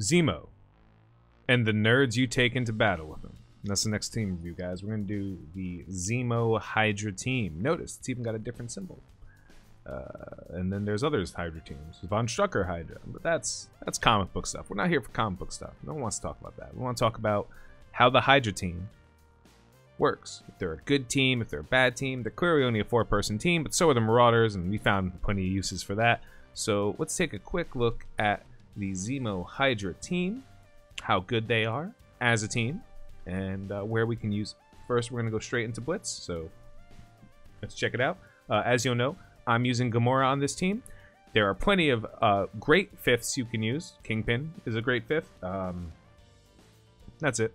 Zemo, and the nerds you take into battle with him. that's the next team review, guys. We're gonna do the Zemo Hydra team. Notice it's even got a different symbol. Uh, and then there's others Hydra teams, Von Strucker Hydra, but that's that's comic book stuff. We're not here for comic book stuff. No one wants to talk about that. We want to talk about how the Hydra team works. If they're a good team, if they're a bad team, they're clearly only a four-person team, but so are the Marauders, and we found plenty of uses for that. So let's take a quick look at the Zemo Hydra team, how good they are as a team, and uh, where we can use. First, we're going to go straight into Blitz, so let's check it out. Uh, as you'll know, I'm using Gamora on this team. There are plenty of uh, great fifths you can use. Kingpin is a great fifth. Um, that's it.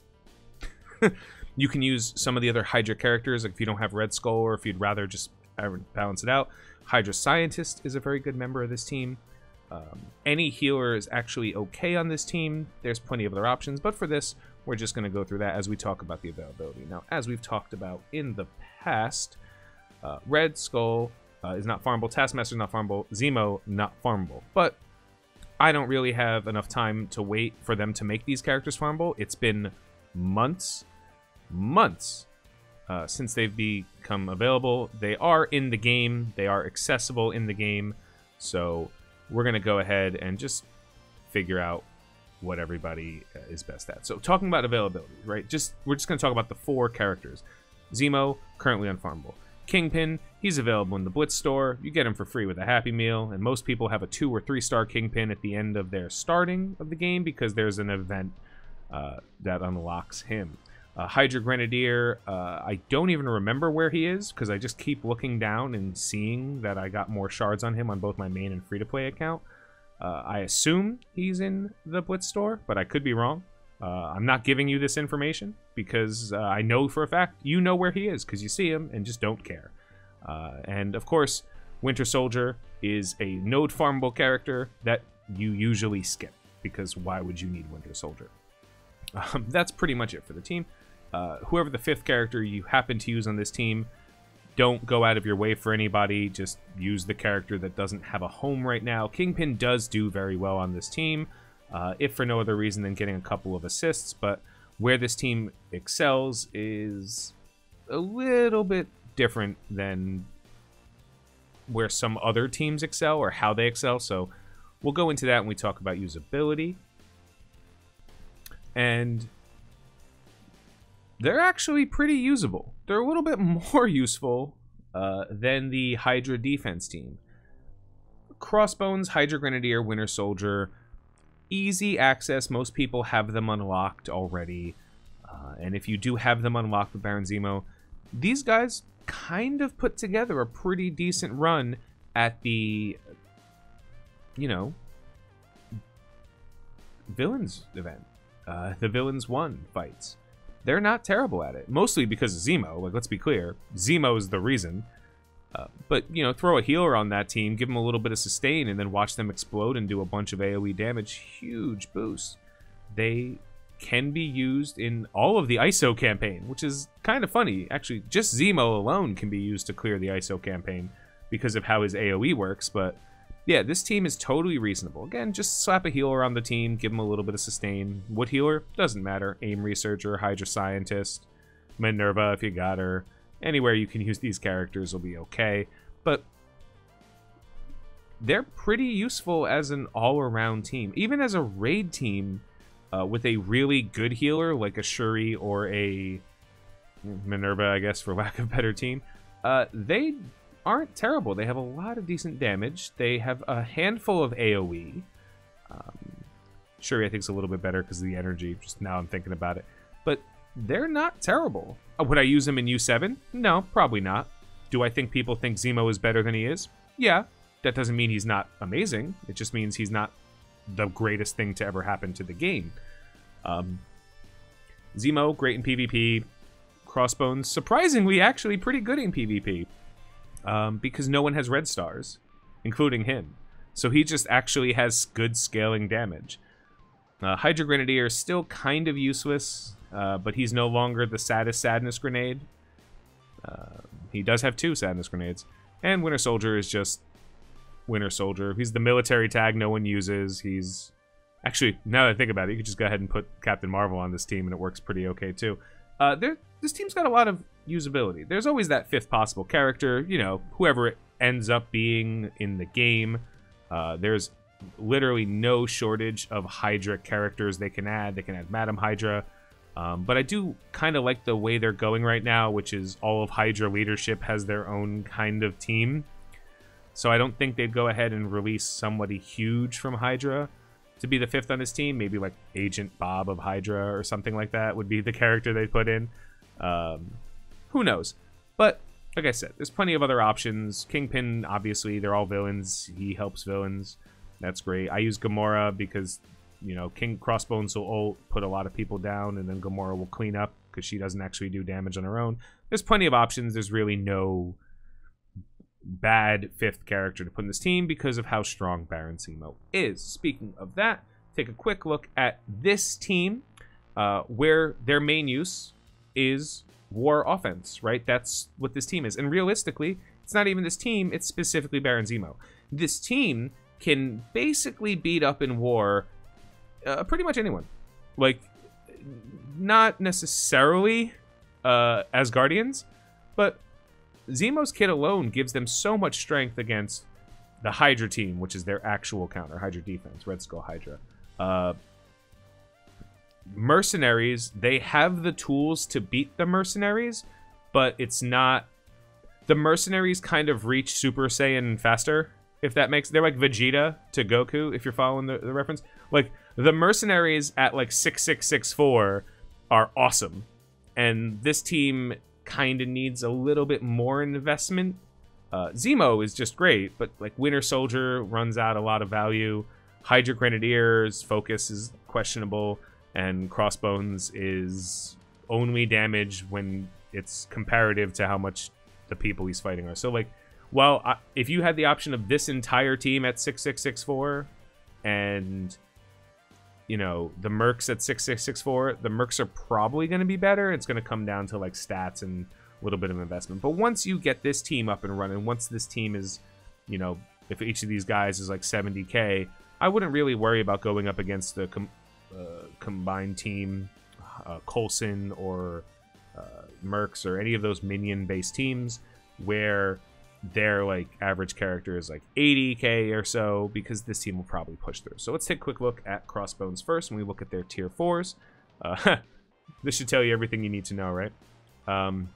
you can use some of the other Hydra characters, like if you don't have Red Skull or if you'd rather just balance it out. Hydra Scientist is a very good member of this team. Um, any healer is actually okay on this team. There's plenty of other options, but for this, we're just going to go through that as we talk about the availability. Now, as we've talked about in the past, uh, Red Skull uh, is not farmable, Taskmaster is not farmable, Zemo not farmable. But I don't really have enough time to wait for them to make these characters farmable. It's been months, months uh, since they've become available. They are in the game, they are accessible in the game, so we're going to go ahead and just figure out what everybody uh, is best at. So talking about availability, right? Just we're just going to talk about the four characters. Zemo currently unfarmable. Kingpin, he's available in the Blitz store. You get him for free with a Happy Meal, and most people have a two or three star Kingpin at the end of their starting of the game because there's an event uh, that unlocks him. Uh, Hydra Grenadier, uh, I don't even remember where he is because I just keep looking down and seeing that I got more shards on him on both my main and free to play account. Uh, I assume he's in the Blitz store, but I could be wrong. Uh, I'm not giving you this information because uh, I know for a fact you know where he is because you see him and just don't care. Uh, and of course, Winter Soldier is a node farmable character that you usually skip because why would you need Winter Soldier? Um, that's pretty much it for the team. Uh, whoever the fifth character you happen to use on this team, don't go out of your way for anybody. Just use the character that doesn't have a home right now. Kingpin does do very well on this team, uh, if for no other reason than getting a couple of assists. But where this team excels is a little bit different than where some other teams excel or how they excel. So we'll go into that when we talk about usability. And they're actually pretty usable. They're a little bit more useful uh, than the Hydra defense team. Crossbones, Hydra Grenadier, Winter Soldier, easy access. Most people have them unlocked already. Uh, and if you do have them unlocked with Baron Zemo, these guys kind of put together a pretty decent run at the, you know, villains event. Uh, the villains one fights they're not terrible at it. Mostly because of Zemo. Like, let's be clear, Zemo is the reason. Uh, but, you know, throw a healer on that team, give them a little bit of sustain, and then watch them explode and do a bunch of AoE damage. Huge boost. They can be used in all of the ISO campaign, which is kind of funny. Actually, just Zemo alone can be used to clear the ISO campaign because of how his AoE works, but yeah, this team is totally reasonable. Again, just slap a healer on the team, give him a little bit of sustain. Wood healer? Doesn't matter. Aim researcher, Hydra scientist, Minerva if you got her. Anywhere you can use these characters will be okay. But they're pretty useful as an all-around team. Even as a raid team uh, with a really good healer like a Shuri or a Minerva, I guess, for lack of better team, uh, they aren't terrible. They have a lot of decent damage. They have a handful of AoE. Um, Shuri, I think, is a little bit better because of the energy. Just now I'm thinking about it. But they're not terrible. Uh, would I use them in U7? No, probably not. Do I think people think Zemo is better than he is? Yeah. That doesn't mean he's not amazing. It just means he's not the greatest thing to ever happen to the game. Um, Zemo, great in PvP. Crossbones, surprisingly, actually pretty good in PvP um, because no one has red stars, including him. So he just actually has good scaling damage. Uh, Hydra Grenadier is still kind of useless, uh, but he's no longer the saddest Sadness Grenade. Uh, he does have two Sadness Grenades. And Winter Soldier is just Winter Soldier. He's the military tag no one uses. He's Actually, now that I think about it, you could just go ahead and put Captain Marvel on this team, and it works pretty okay too. Uh, there, this team's got a lot of usability. There's always that fifth possible character, you know, whoever it ends up being in the game. Uh, there's literally no shortage of Hydra characters they can add. They can add Madam Hydra. Um, but I do kind of like the way they're going right now, which is all of Hydra leadership has their own kind of team. So I don't think they'd go ahead and release somebody huge from Hydra to be the fifth on his team. Maybe like Agent Bob of Hydra or something like that would be the character they put in. Um, who knows? But like I said, there's plenty of other options. Kingpin, obviously, they're all villains. He helps villains. That's great. I use Gamora because you know, King Crossbones will ult, put a lot of people down, and then Gamora will clean up because she doesn't actually do damage on her own. There's plenty of options. There's really no bad fifth character to put in this team because of how strong Baron Zemo is. Speaking of that, take a quick look at this team, uh, where their main use is war offense, right? That's what this team is. And realistically, it's not even this team, it's specifically Baron Zemo. This team can basically beat up in war uh, pretty much anyone. Like, not necessarily uh, as Guardians, but Zemo's kit alone gives them so much strength against the Hydra team, which is their actual counter, Hydra defense, Red Skull Hydra. Uh, mercenaries, they have the tools to beat the mercenaries, but it's not. The mercenaries kind of reach Super Saiyan faster, if that makes. They're like Vegeta to Goku, if you're following the, the reference. Like, the mercenaries at like 6664 are awesome. And this team kind of needs a little bit more investment. Uh, Zemo is just great, but like Winter Soldier runs out a lot of value. Hydra Grenadier's focus is questionable, and Crossbones is only damage when it's comparative to how much the people he's fighting are. So like, well, I, if you had the option of this entire team at 6664 and you know, the Mercs at 6664, the Mercs are probably going to be better. It's going to come down to like stats and a little bit of investment. But once you get this team up and running, once this team is, you know, if each of these guys is like 70k, I wouldn't really worry about going up against the uh, combined team, uh, Coulson or uh, Mercs or any of those minion-based teams where their like average character is like 80k or so because this team will probably push through. So let's take a quick look at Crossbones first when we look at their tier 4s. Uh, this should tell you everything you need to know, right? Um,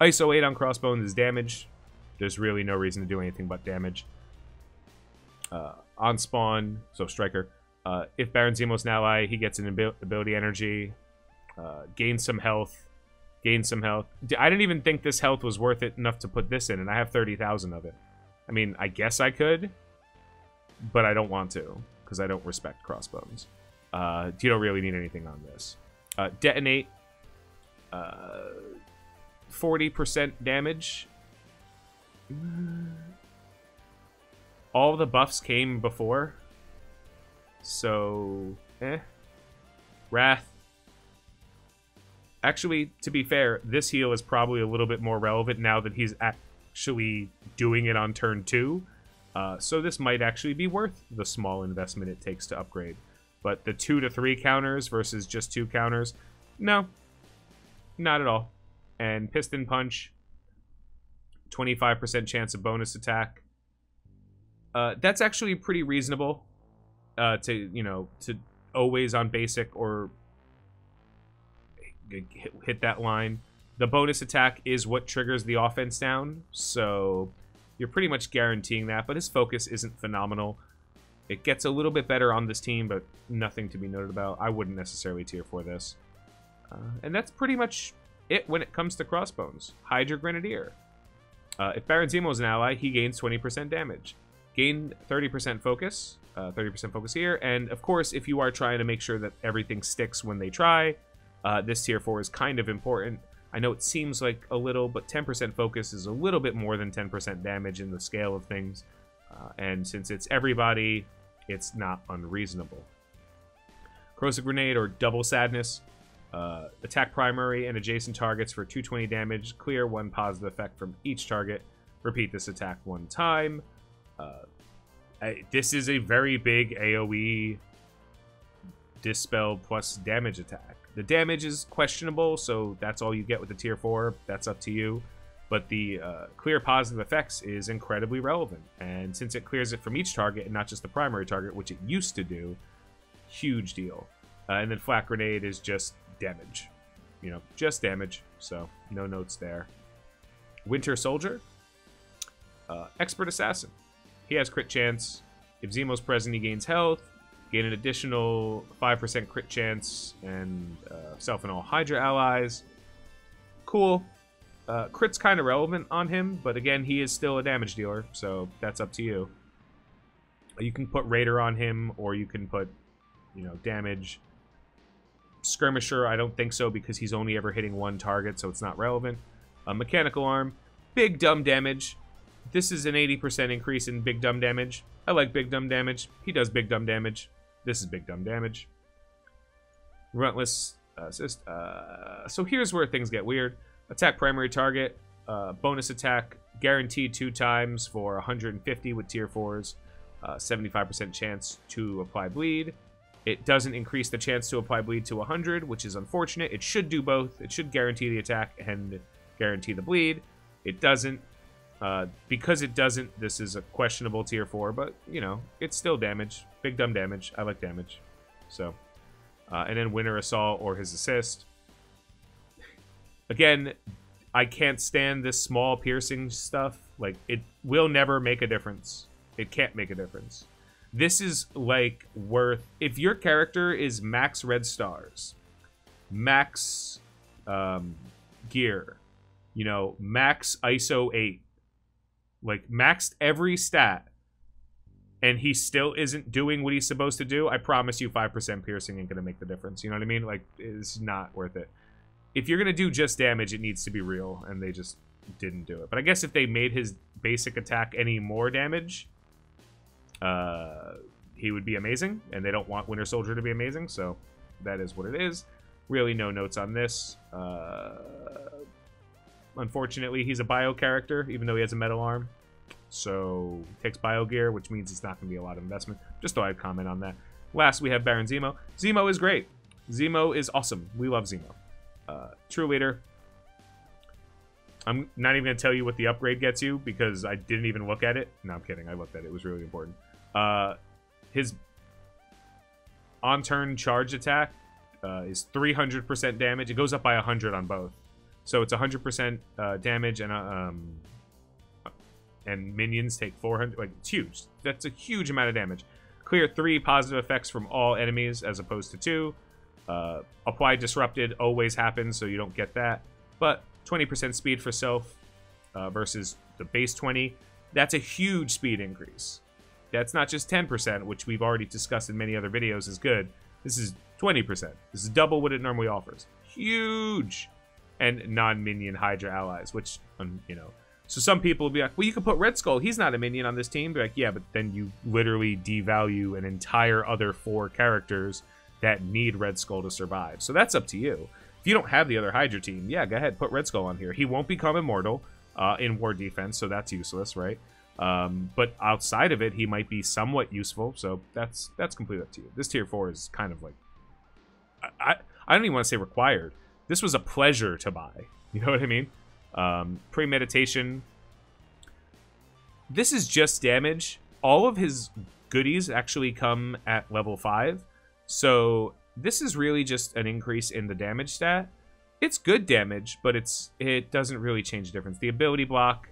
ISO 8 on Crossbones is damage. There's really no reason to do anything but damage. Uh, on spawn, so Striker. Uh, if Baron Zemo's an ally, he gets an ability energy, uh, some health, gain some health. I didn't even think this health was worth it enough to put this in, and I have 30,000 of it. I mean, I guess I could, but I don't want to, because I don't respect crossbones. Uh, you don't really need anything on this. Uh, detonate, 40% uh, damage. All the buffs came before, so, eh. Wrath, Actually, to be fair, this heal is probably a little bit more relevant now that he's actually doing it on turn two. Uh, so this might actually be worth the small investment it takes to upgrade. But the two to three counters versus just two counters, no, not at all. And Piston Punch, 25% chance of bonus attack. Uh, that's actually pretty reasonable uh, to, you know, to always on basic or hit that line. The bonus attack is what triggers the offense down, so you're pretty much guaranteeing that, but his focus isn't phenomenal. It gets a little bit better on this team, but nothing to be noted about. I wouldn't necessarily tier for this. Uh, and that's pretty much it when it comes to Crossbones. Hydra Grenadier. Uh, if Baron Zemo is an ally, he gains 20% damage. Gain 30% focus, 30% uh, focus here, and of course, if you are trying to make sure that everything sticks when they try, uh, this tier 4 is kind of important. I know it seems like a little, but 10% focus is a little bit more than 10% damage in the scale of things. Uh, and since it's everybody, it's not unreasonable. Corrosive Grenade or Double Sadness. Uh, attack primary and adjacent targets for 220 damage. Clear one positive effect from each target. Repeat this attack one time. Uh, This is a very big AoE dispel plus damage attack. The damage is questionable, so that's all you get with the tier 4. That's up to you. But the uh, clear positive effects is incredibly relevant. And since it clears it from each target and not just the primary target, which it used to do, huge deal. Uh, and then Flak Grenade is just damage. You know, just damage. So, no notes there. Winter Soldier. Uh, Expert Assassin. He has crit chance. If Zemo's present, he gains health. Gain an additional 5% crit chance and uh, self and all Hydra allies. Cool. Uh, crit's kind of relevant on him, but again, he is still a damage dealer, so that's up to you. You can put Raider on him, or you can put, you know, damage. Skirmisher, I don't think so, because he's only ever hitting one target, so it's not relevant. A Mechanical Arm, big dumb damage. This is an 80% increase in big dumb damage. I like big dumb damage. He does big dumb damage. This is big dumb damage. Relentless assist. Uh, so here's where things get weird. Attack primary target, uh, bonus attack, guaranteed two times for 150 with tier 4s, 75% uh, chance to apply bleed. It doesn't increase the chance to apply bleed to 100, which is unfortunate. It should do both. It should guarantee the attack and guarantee the bleed. It doesn't. Uh, because it doesn't, this is a questionable tier 4, but, you know, it's still damage. Big dumb damage. I like damage. So, uh, and then Winter Assault or his assist. Again, I can't stand this small piercing stuff. Like, it will never make a difference. It can't make a difference. This is, like, worth... If your character is max red stars, max um, gear, you know, max ISO 8, like, maxed every stat, and he still isn't doing what he's supposed to do, I promise you 5% piercing ain't going to make the difference. You know what I mean? Like, it's not worth it if you're gonna do just damage, it needs to be real, and they just didn't do it. But I guess if they made his basic attack any more damage, uh, he would be amazing, and they don't want Winter Soldier to be amazing, so that is what it is. Really no notes on this. Uh, unfortunately, he's a bio character, even though he has a metal arm. So, takes bio gear, which means it's not going to be a lot of investment. Just thought I'd comment on that. Last, we have Baron Zemo. Zemo is great. Zemo is awesome. We love Zemo. Uh, True Leader. I'm not even going to tell you what the upgrade gets you because I didn't even look at it. No, I'm kidding. I looked at it. It was really important. Uh, his on-turn charge attack uh, is 300% damage. It goes up by 100 on both. So it's 100% uh, damage and um, and minions take 400. Like, it's huge. That's a huge amount of damage. Clear three positive effects from all enemies as opposed to two. Uh, apply disrupted always happens, so you don't get that. But 20% speed for self uh, versus the base 20, that's a huge speed increase. That's not just 10%, which we've already discussed in many other videos is good. This is 20%. This is double what it normally offers. Huge! And non-minion Hydra allies, which, um, you know... So some people will be like, well, you could put Red Skull. He's not a minion on this team. Be like, yeah, but then you literally devalue an entire other four characters that need Red Skull to survive. So that's up to you. If you don't have the other Hydra team, yeah, go ahead, put Red Skull on here. He won't become immortal uh, in war defense, so that's useless, right? Um, but outside of it, he might be somewhat useful, so that's that's completely up to you. This tier four is kind of like, I, I, I don't even want to say required. This was a pleasure to buy. You know what I mean? Um, premeditation. This is just damage. All of his goodies actually come at level five. So this is really just an increase in the damage stat. It's good damage, but it's it doesn't really change the difference. The ability block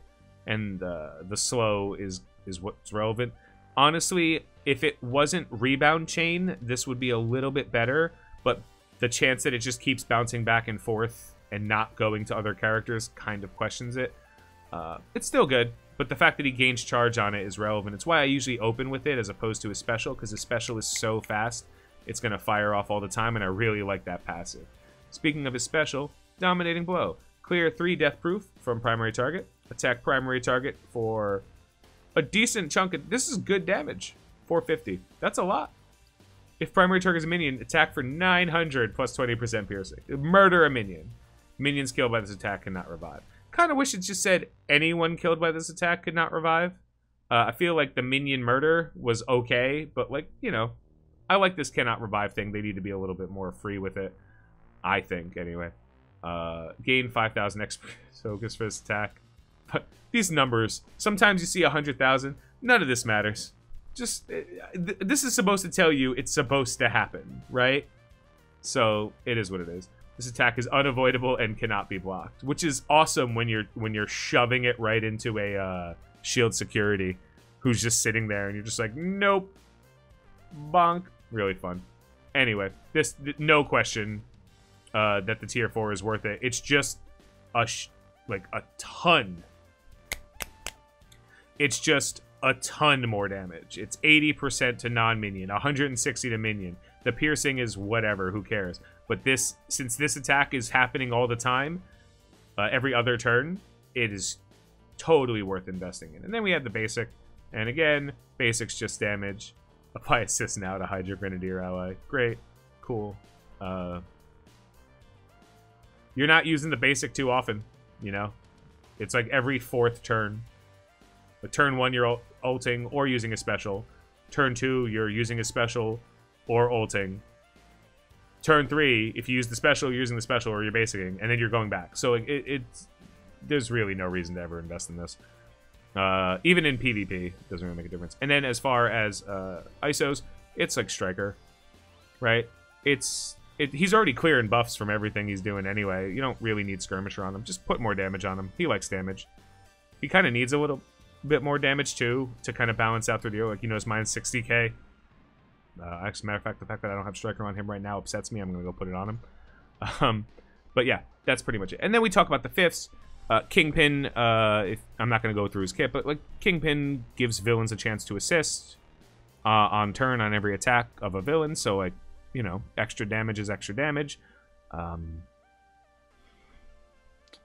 and uh, the slow is is what's relevant. Honestly, if it wasn't rebound chain, this would be a little bit better, but the chance that it just keeps bouncing back and forth and not going to other characters kind of questions it. Uh, it's still good, but the fact that he gains charge on it is relevant. It's why I usually open with it as opposed to his special, because his special is so fast it's going to fire off all the time, and I really like that passive. Speaking of his special, Dominating Blow. Clear 3 death proof from primary target. Attack primary target for a decent chunk of... This is good damage. 450. That's a lot. If primary target is a minion, attack for 900 plus 20% piercing. Murder a minion. Minions killed by this attack cannot revive. Kind of wish it just said anyone killed by this attack could not revive. Uh, I feel like the minion murder was okay, but like, you know, I like this cannot revive thing. They need to be a little bit more free with it. I think, anyway. Uh, gain 5,000 XP focus for this attack. But these numbers, sometimes you see 100,000. None of this matters. Just, th this is supposed to tell you it's supposed to happen, right? So, it is what it is. This attack is unavoidable and cannot be blocked, which is awesome when you're when you're shoving it right into a uh, shield security who's just sitting there and you're just like, nope, bonk. Really fun. Anyway, this no question uh, that the tier four is worth it. It's just a like a ton. It's just a ton more damage. It's 80% to non-minion, 160 to minion. The piercing is whatever, who cares? But this, since this attack is happening all the time, uh, every other turn, it is totally worth investing in. And then we have the basic, and again, basics just damage. Apply assist now to Hydra Grenadier ally. Great, cool. Uh, you're not using the basic too often, you know? It's like every fourth turn. Turn one, you're ulting or using a special. Turn two, you're using a special or ulting. Turn three, if you use the special, you're using the special or you're basicing, and then you're going back. So it, it, it's there's really no reason to ever invest in this. Uh, even in PvP, doesn't really make a difference. And then as far as uh, ISOs, it's like Striker, right? It's it, he's already clearing buffs from everything he's doing anyway. You don't really need Skirmisher on him. Just put more damage on him. He likes damage. He kind of needs a little bit more damage too to kind of balance out the deal. Like, you know, his mine's 60k. Uh, as a matter of fact, the fact that I don't have Striker on him right now upsets me. I'm going to go put it on him. Um, but yeah, that's pretty much it. And then we talk about the fifths. Uh, Kingpin, uh, if, I'm not going to go through his kit, but like Kingpin gives villains a chance to assist uh, on turn on every attack of a villain. So like you know, extra damage is extra damage. Um,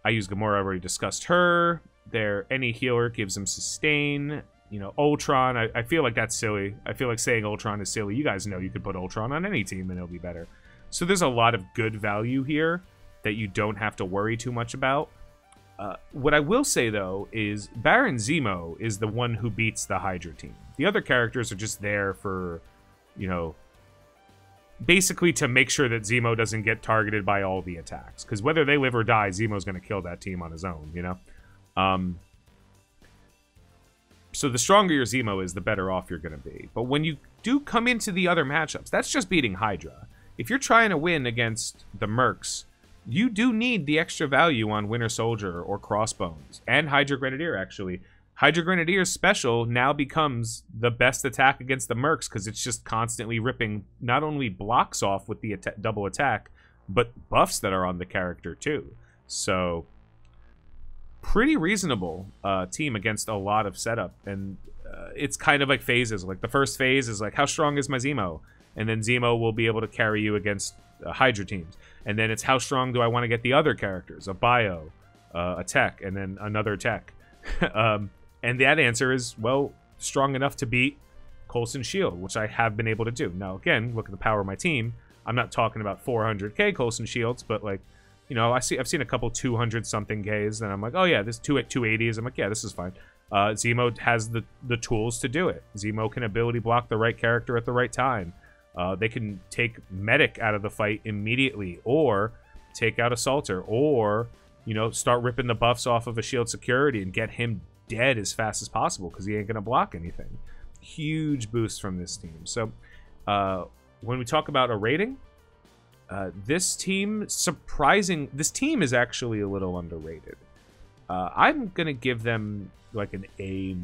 I use Gamora. I've already discussed her. There, any healer gives them sustain. You know, Ultron. I, I feel like that's silly. I feel like saying Ultron is silly. You guys know you could put Ultron on any team and it'll be better. So there's a lot of good value here that you don't have to worry too much about. Uh, what I will say though is Baron Zemo is the one who beats the Hydra team. The other characters are just there for, you know, basically to make sure that Zemo doesn't get targeted by all the attacks. Because whether they live or die, Zemo's going to kill that team on his own, you know? Um, so the stronger your Zemo is, the better off you're going to be. But when you do come into the other matchups, that's just beating Hydra. If you're trying to win against the Mercs, you do need the extra value on Winter Soldier or Crossbones. And Hydra Grenadier, actually. Hydra Grenadier's special now becomes the best attack against the Mercs because it's just constantly ripping not only blocks off with the at double attack, but buffs that are on the character too. So, pretty reasonable uh, team against a lot of setup. And uh, it's kind of like phases. Like the first phase is like, how strong is my Zemo? And then Zemo will be able to carry you against uh, Hydra teams. And then it's how strong do I want to get the other characters? A bio, uh, a tech, and then another tech. um, and that answer is, well, strong enough to beat Coulson Shield, which I have been able to do. Now, again, look at the power of my team. I'm not talking about 400k Coulson Shields, but like, you know, I see I've seen a couple 200 something Ks, and I'm like, oh yeah, this two at 280s. I'm like, yeah, this is fine. Uh, Zemo has the the tools to do it. Zemo can ability block the right character at the right time. Uh, they can take medic out of the fight immediately, or take out assaulter, or you know, start ripping the buffs off of a shield security and get him dead as fast as possible because he ain't going to block anything. Huge boost from this team. So uh, when we talk about a rating, uh, this team, surprising, this team is actually a little underrated. Uh, I'm to give them like an A.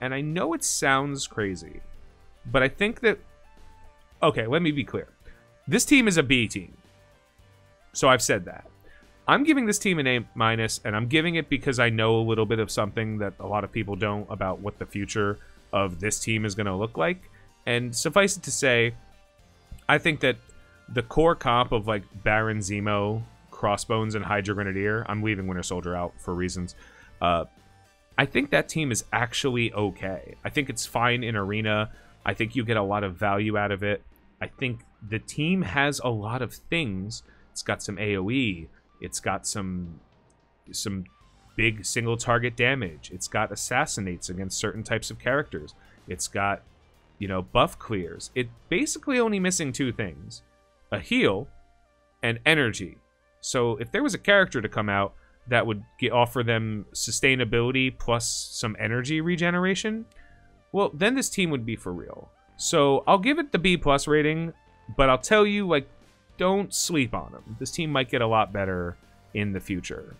And I know it sounds crazy, but I think that, okay, let me be clear. This team is a B team. So I've said that. I'm giving this team an A minus, and I'm giving it because I know a little bit of something that a lot of people don't about what the future of this team is going to look like. And suffice it to say, I think that the core comp of like Baron Zemo, Crossbones, and Hydra Grenadier, I'm leaving Winter Soldier out for reasons. Uh, I think that team is actually okay. I think it's fine in Arena. I think you get a lot of value out of it. I think the team has a lot of things. It's got some AoE. It's got some some big single target damage. It's got assassinates against certain types of characters. It's got you know, buff clears. It basically only missing two things: a heal and energy. So if there was a character to come out that would get, offer them sustainability plus some energy regeneration, well, then this team would be for real. So I'll give it the B plus rating, but I'll tell you, like, don't sleep on them. This team might get a lot better in the future.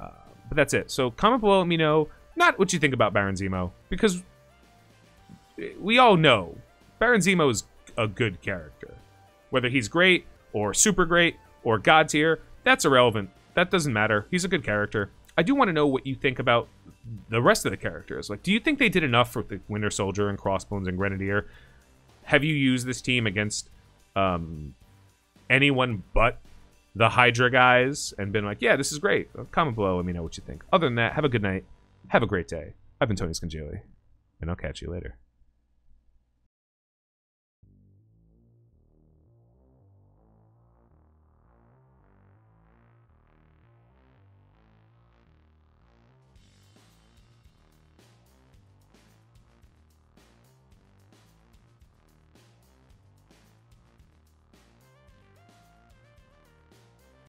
Uh, but that's it. So comment below, let me know not what you think about Baron Zemo, because we all know Baron Zemo is a good character. Whether he's great or super great or god tier, that's irrelevant. That doesn't matter. He's a good character. I do want to know what you think about the rest of the characters. Like, do you think they did enough for the Winter Soldier and Crossbones and Grenadier? Have you used this team against um, anyone but the Hydra guys and been like, yeah, this is great? Comment below. Let me know what you think. Other than that, have a good night. Have a great day. I've been Tony Scungili, and I'll catch you later.